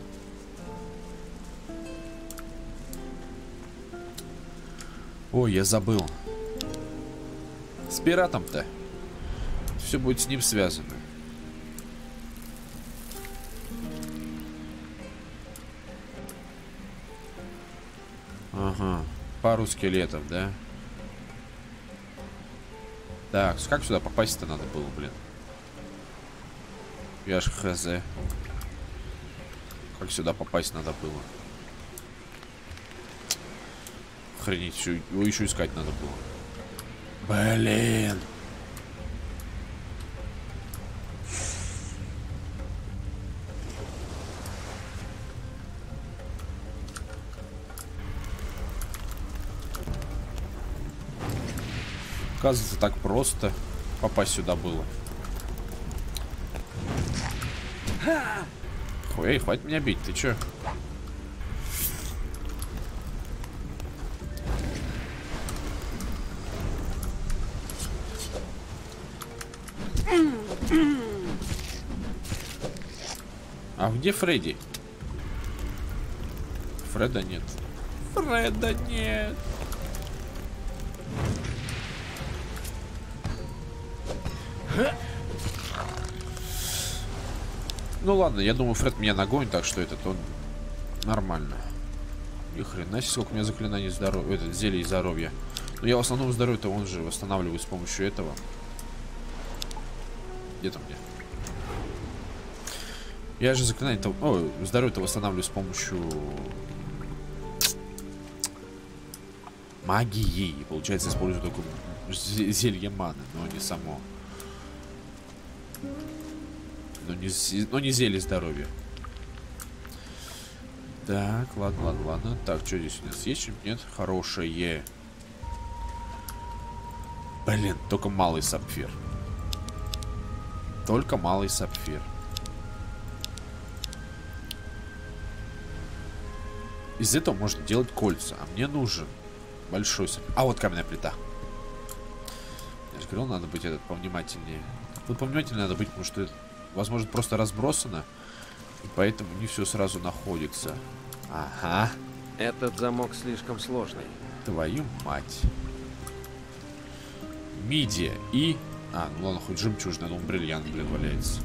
Ой, я забыл. С пиратом-то. Все будет с ним связано. Ага. Пару скелетов, да? Так, как сюда попасть-то надо было, блин? Я ж хз. Как сюда попасть надо было? Охренеть, его еще искать надо было. Блин. Оказывается, так просто попасть сюда было. Эй, хватит меня бить, ты чё? А где Фредди? Фреда нет. Фреда нет. Ну ладно, я думаю, Фред меня нагонит, так что этот он нормально. Ни хрена себе, сколько у меня заклинаний здоровья, этот зелье здоровья. Но я в основном здоровье-то он же восстанавливаю с помощью этого. Где там где? Я же заклинание-то... О, здоровье-то восстанавливаю с помощью... Магии. Получается, использую только зелье маны, но не само. Но не, но не зелье здоровья. Так, ладно, ладно, ладно. Так, что здесь у нас есть? Нет, хорошее. Блин, только малый сапфир. Только малый сапфир. Из этого можно делать кольца. А мне нужен большой сапфир. А вот каменная плита. Я же говорил, надо быть этот повнимательнее. Тут повнимательнее надо быть, потому что, возможно, просто разбросано. И поэтому не все сразу находится. Ага. Этот замок слишком сложный. Твою мать. Мидия и... А, ну ладно, хоть жемчужный, но бриллиант, блин, валяется.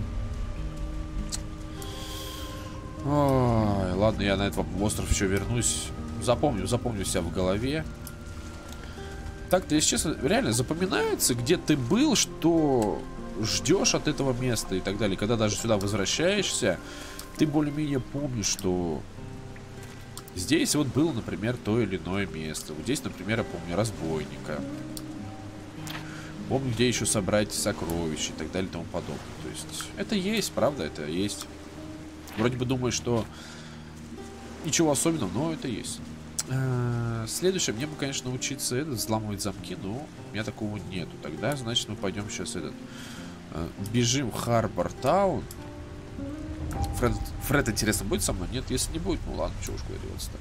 Ой, ладно, я на этот остров еще вернусь. Запомню, запомню себя в голове. Так-то, если честно, реально запоминается, где ты был, что ждешь от этого места и так далее. Когда даже сюда возвращаешься, ты более-менее помнишь, что здесь вот было, например, то или иное место. Вот здесь, например, я помню разбойника. Помню, где еще собрать сокровища и так далее и тому подобное. То есть, это есть, правда, это есть. Вроде бы думаю, что ничего особенного, но это есть. Э, следующее, мне бы, конечно, научиться этот, взламывать замки, но у меня такого нету. Тогда, значит, мы пойдем сейчас этот... Э, бежим Харбор Таун. Фред, Фред, интересно, будет со мной? Нет, если не будет, ну ладно, чего уж говорится-то.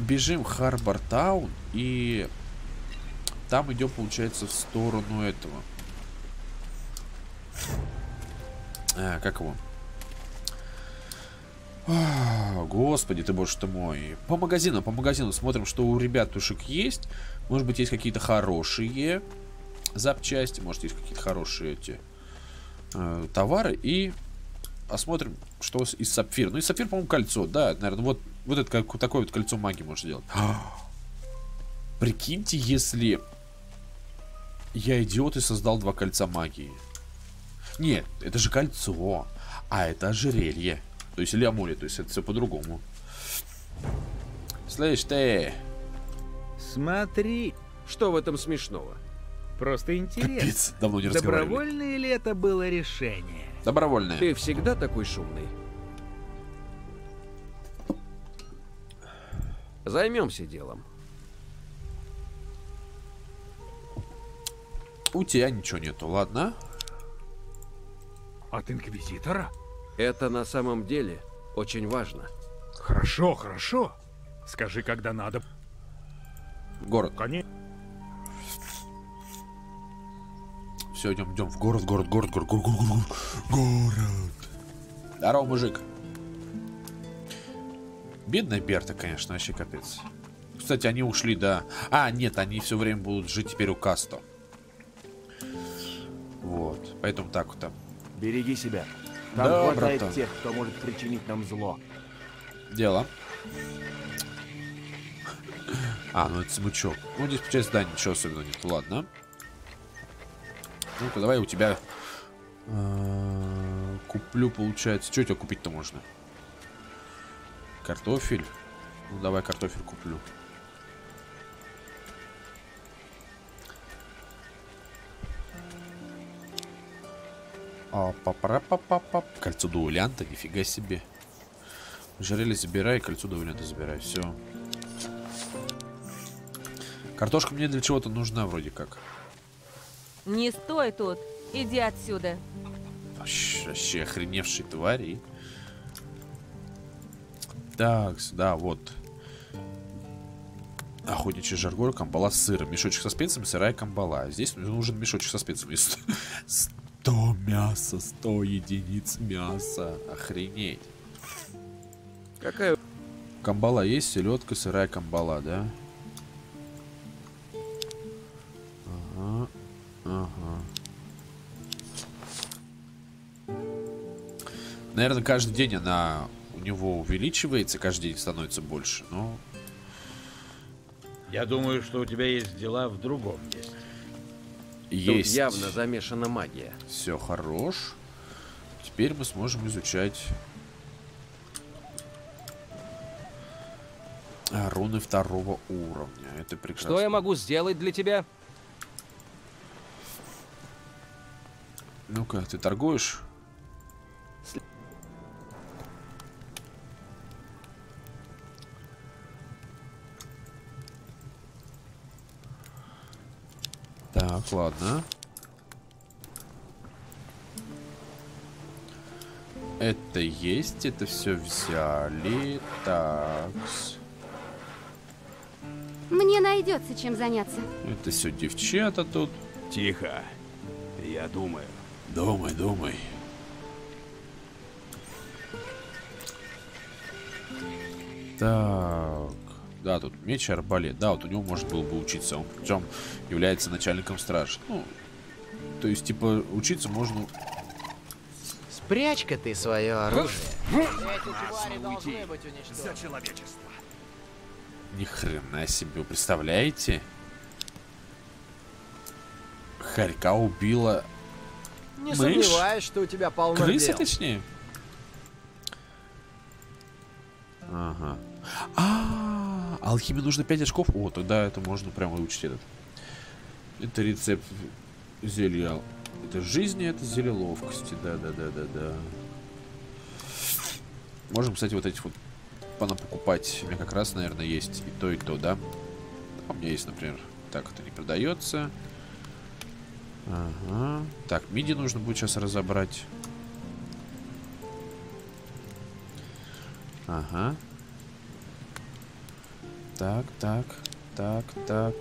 Бежим Харбор Таун и там идем, получается, в сторону этого. А, как его? Господи ты, боже ты мой. По магазину, по магазину смотрим, что у ребятушек есть. Может быть, есть какие-то хорошие запчасти, может, есть какие-то хорошие эти э, товары. И посмотрим, что из сапфира. Ну, из сапфира, по-моему, кольцо. Да, наверное, вот, вот это как, такое вот кольцо магии может сделать. *gasps* Прикиньте, если я идиот и создал два кольца магии. Нет, это же кольцо. А это ожерелье. То есть или амулет, то есть это все по-другому. Слышь, ты. Смотри, Что в этом смешного? Просто интересно. Капец, давно не разговаривали. Добровольное ли это было решение? Добровольное. Ты всегда такой шумный. Займемся делом. У тебя ничего нету, ладно? От Инквизитора? Это на самом деле очень важно. Хорошо, хорошо. Скажи, когда надо. Город. Конечно. Все, идем, идем в город, город, город, город, город, город, город, город. Здорово, мужик. Бедная Берта, конечно, вообще капец. Кстати, они ушли, да. А, нет, они все время будут жить теперь у Касто. Вот, поэтому так вот. Береги себя. Там Да, хватает братан. тех, кто может причинить нам зло. Дело. А, ну это смычок. Ну, здесь, получается, да, ничего особенного нет. Ладно. Ну-ка, давай у тебя... э, Куплю, получается... Что у тебя купить-то можно? Картофель? Ну, давай картофель куплю. А, папара па па па Кольцо дуэлянта, нифига себе. Жарели забирай, кольцо дуэлянта забирай. Все. Картошка мне для чего-то нужна вроде как. Не стой тут. Иди отсюда. Вообще, охреневшие твари. Так, да, вот. Охотничий жаргор, камбала с сыром. Мешочек со специями, сырая камбала. Здесь нужен мешочек со специями. Сто- 100 мяса, 100 единиц мяса. Охренеть. Какая Камбала есть, селедка, сырая камбала, да? Ага, ага. Наверное, каждый день она у него увеличивается, каждый день становится больше, но... Я думаю, что у тебя есть дела в другом месте. тут Есть. явно замешана магия. Все хорош. Теперь мы сможем изучать руны второго уровня. Это прекрасно. Что я могу сделать для тебя? Ну-ка, ты торгуешь? Так, ладно. Это есть, это все взяли. Так. Мне найдется чем заняться. Это все девчата тут. Тихо. Я думаю. Думай, думай. Так. Да, тут меч и арбалет. Да, вот у него может было бы учиться. Он причем является начальником стражи. Ну, то есть, типа, учиться можно... Спрячь-ка ты свое оружие. Ни хрена себе, вы представляете? Харька убила Не Мышь? сомневаюсь, что у тебя полно крысы, дел. точнее. Ага. А, алхимии нужно 5 очков. О, тогда это можно прямо выучить этот. Это рецепт зелья. Это жизни, это зелье ловкости. Да, да, да, да, да. Можем, кстати, вот эти вот пана покупать. У меня как раз, наверное, есть и то, и то, да? А у меня есть, например, так, это не продается. Ага. Так, миди нужно будет сейчас разобрать. Ага. Так, так, так, так,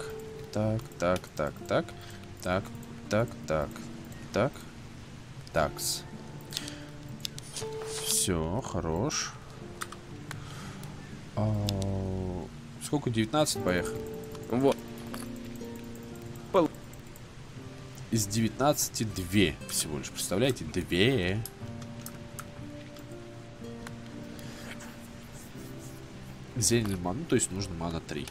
так, так, так, так, так, так, так, так, такс. Все, хорош. А, Сколько? 19 поехали. Вот. Из 19 2 всего лишь. Представляете? 2. Зелень мана, ну, то есть нужно мана 3.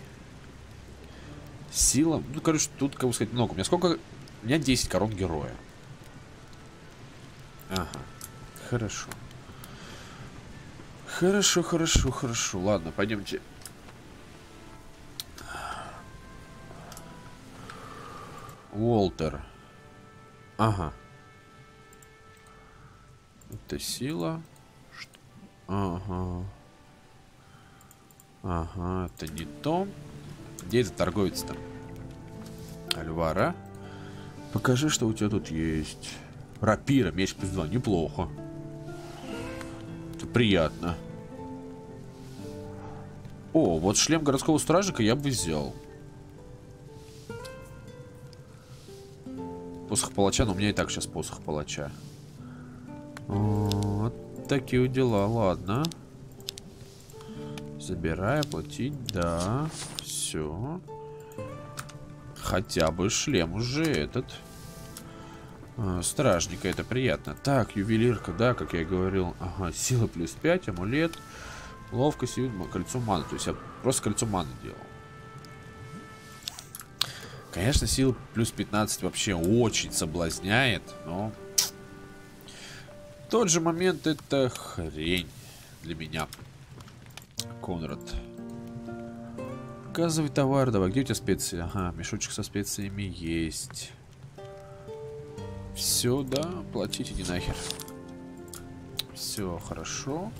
Сила, ну, короче, тут, как бы сказать, много. У меня сколько? У меня 10 корон героя. Ага. Хорошо. Хорошо, хорошо, хорошо. Ладно, пойдемте. Уолтер. Ага. Это сила. Что? Ага. Ага, это не то. Где этот торговец там? Альвара. Покажи, что у тебя тут есть. Рапира, меч плюс 2. Неплохо. Это приятно. О, вот шлем городского стражика я бы взял. Посох палача, но у меня и так сейчас посох палача. Вот такие дела, ладно. Забирай, оплатить, да. Все. Хотя бы шлем уже этот. А, стражника, это приятно. Так, ювелирка, да, как я и говорил. Ага, сила плюс 5, амулет. Ловкость и кольцо маны. То есть я просто кольцо маны делал. Конечно, сила плюс 15 вообще очень соблазняет, но... В тот же момент это хрень для меня. Конрад. Показывай товар, давай. Где у тебя специи? Ага, мешочек со специями есть. Все, да, платите не нахер. Все, хорошо.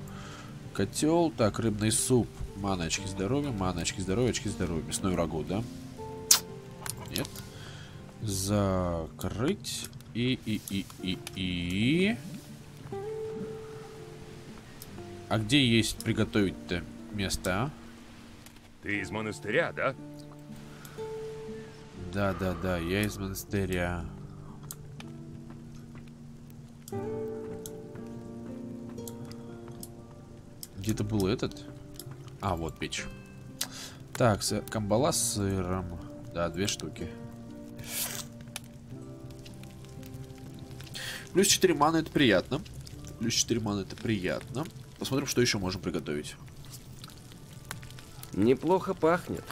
Котел, так, рыбный суп. Мана, очки здоровья, мана, очки здоровья, очки здоровья. Мясной рагу, да? Нет. Закрыть. И, и, и, и, и... А где есть приготовить-то место, а? Ты из монастыря, да? Да, да, да, я из монастыря. Где-то был этот? А, вот печь. Так, камбала с сыром. Да, две штуки. Плюс 4 маны это приятно. Плюс 4 маны это приятно. Посмотрим, что еще можем приготовить. Неплохо пахнет.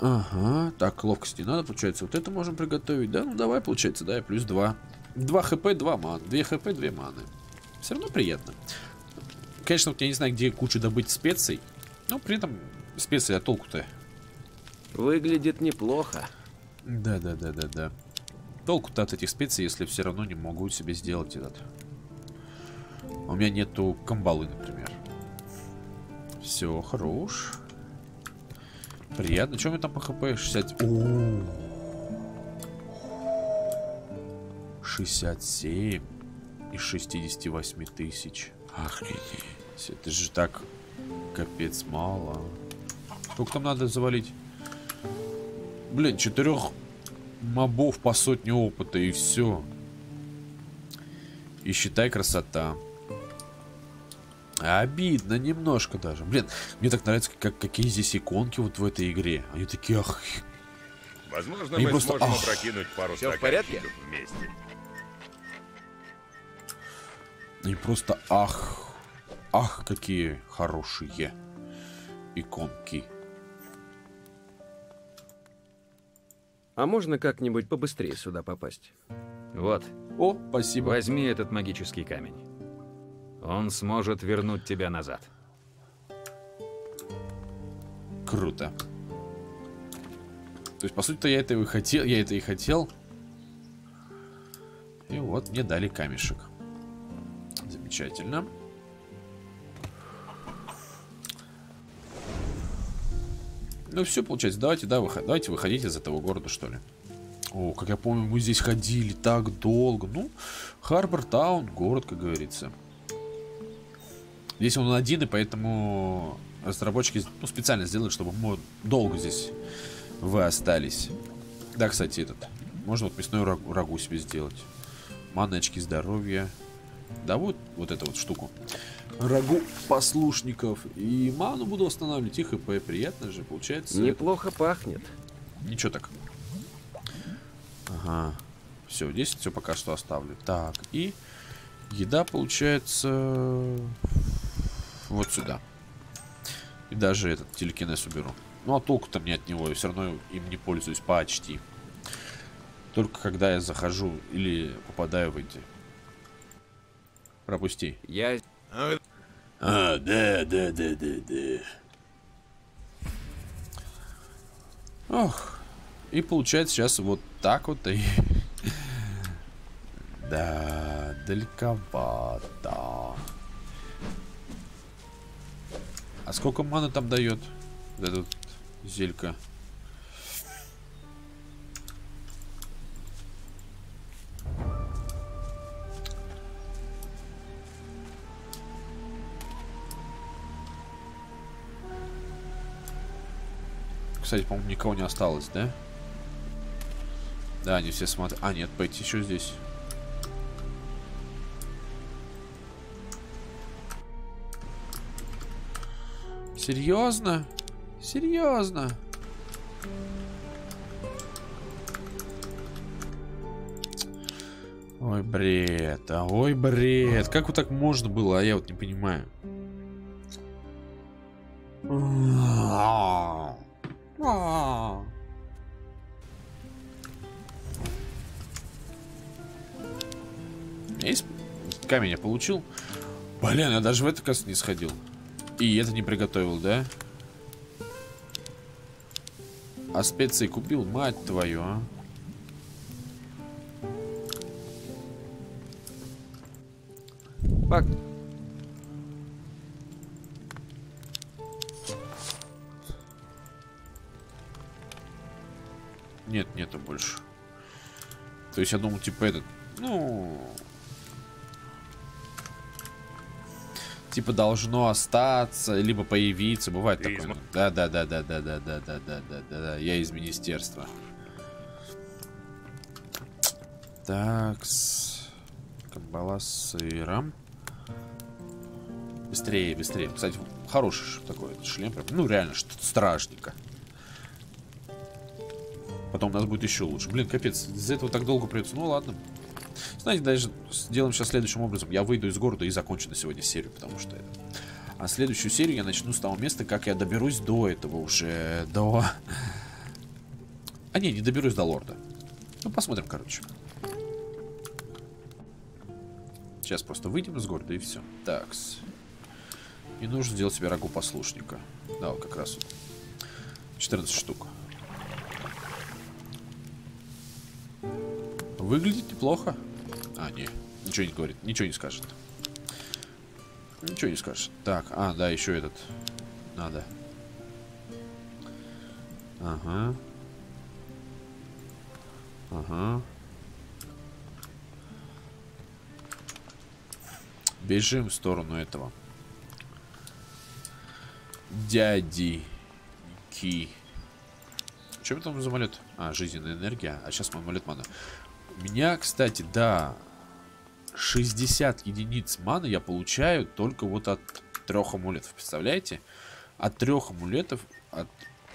Ага, так, ловкости не надо, получается, вот это можем приготовить, да? Ну, давай, получается, да, и плюс 2. 2 хп, 2 маны. 2 хп, 2 маны. Все равно приятно. Конечно, вот я не знаю, где кучу добыть специй, но при этом специи, а толку-то? Выглядит неплохо. Да, да, да, да, да. Толку-то от этих специй, если все равно не могу себе сделать этот. У меня нету камбалы, например. Все, хорош. Приятно. У меня там по хп? 60... О -о -о. 67 из 68 тысяч. Охренеть. Это же так капец мало. Сколько там надо завалить? Блин, четырех мобов по сотне опыта и все. И считай красота. Обидно немножко даже. Блин, мне так нравится, как, какие здесь иконки вот в этой игре. Они такие, ах... Возможно, Они мы просто, сможем ах. опрокинуть пару Всё в порядке? вместе. Они просто ах... Ах, какие хорошие иконки. А можно как-нибудь побыстрее сюда попасть? Вот, О, спасибо. возьми этот магический камень. Он сможет вернуть тебя назад. Круто. То есть, по сути-то, я это и хотел, я это и хотел. И вот мне дали камешек. Замечательно. Ну все, получается, давайте, да, выход... давайте выходить из этого города, что ли. О, как я помню, мы здесь ходили так долго. Ну, Харбор Таун, город, как говорится. Здесь он один, и поэтому разработчики ну, специально сделали, чтобы мы долго здесь вы остались. Да, кстати, этот. Можно вот мясную рагу, рагу себе сделать. Маночки здоровья. Да вот, вот эту вот штуку. Рагу послушников. И ману буду восстанавливать. И хп. Приятно же, получается. Неплохо пахнет. Ничего так. Ага. Все, здесь все пока что оставлю. Так, и еда получается вот сюда. И даже этот телекинез уберу. Ну а толку-то мне от него, я все равно им не пользуюсь почти. Только когда я захожу или попадаю в эти. Пропусти. Я... А, да, да, да, да, да. Ох. И получается сейчас вот так вот и... *laughs* Да, далековато. А сколько маны там дает? Вот Этот зелька. Кстати, по-моему, никого не осталось, да? Да, они все смотрят. А, нет, пойти еще здесь. Серьезно? Серьезно? Ой, бред, а ой, бред. Как вот так можно было, а я вот не понимаю. Есть камень я получил. Блин, я даже в это, кажется, не сходил. И это не приготовил, да? А специи купил, мать твою, а? Пак... есть я думал, типа этот, ну... Типа должно остаться, либо появиться. Бывает Ты такое. из- Да, да, да, да, да, да, да, да, да, да, да, да. Я из министерства. Так, с... Камбала с сыром. Быстрее, быстрее. Кстати, хороший такой шлем. прям. Ну, реально, что-то стражника. Потом у нас будет еще лучше. Блин, капец, из-за этого так долго придется. Ну ладно. Знаете, даже сделаем сейчас следующим образом. Я выйду из города и закончу на сегодня серию, потому что... это- А следующую серию я начну с того места, как я доберусь до этого уже, до... А не, не доберусь до лорда. Ну, посмотрим, короче. Сейчас просто выйдем из города и все. Такс. И нужно сделать себе рагу послушника. Да, вот как раз вот. 14 штук. Выглядит неплохо. А, не. Ничего не говорит. Ничего не скажет. Ничего не скажет. Так, а, да, еще этот. Надо. Ага. Ага. Бежим в сторону этого. Дяди. Ки. Что там за амулет? А, жизненная энергия. А сейчас амулет мана. Меня, кстати, да, 60 единиц маны я получаю только вот от трех амулетов. Представляете? От трех амулетов, от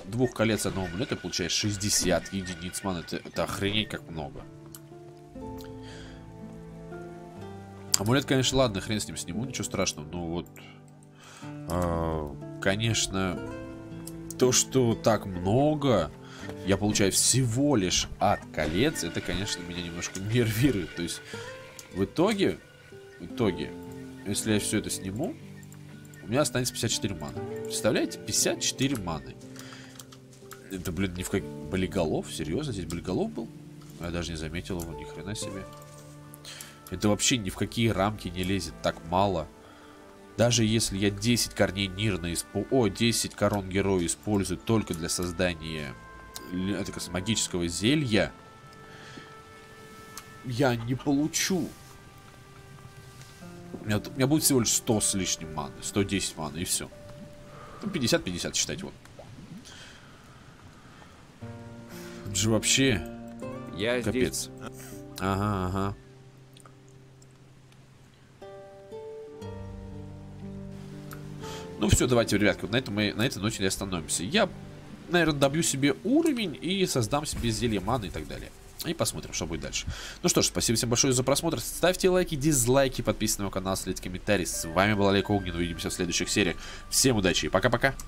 двух колец одного амулета получаешь 60 единиц маны. Это, это охренеть как много. Амулет, конечно, ладно, хрен с ним сниму, ничего страшного. Но вот, э, конечно, то, что так много я получаю всего лишь от колец, это, конечно, меня немножко нервирует. То есть, в итоге, в итоге, если я все это сниму, у меня останется 54 маны. Представляете? 54 маны. Это, блин, ни в как... Болиголов? Серьезно? Здесь болиголов был? Я даже не заметил его, ни хрена себе. Это вообще ни в какие рамки не лезет так мало. Даже если я 10 корней Нирна использую... О, 10 корон героя использую только для создания это, как сказать, магического зелья, я не получу. У меня, у меня будет всего лишь 100 с лишним маны, 110 маны и все. Ну, 50-50 считать, вот. Это же вообще Я здесь... капец. Ага, ага. Ну все, давайте, ребятки, вот на, этом мы, на этой ноте и остановимся. Я, наверное, добью себе уровень и создам себе зелье маны и так далее. И посмотрим, что будет дальше. Ну что ж, спасибо всем большое за просмотр. Ставьте лайки, дизлайки, подписывайтесь на мой канал, следите комментарии. С вами был Олег Огнен. Увидимся в следующих сериях. Всем удачи и пока-пока.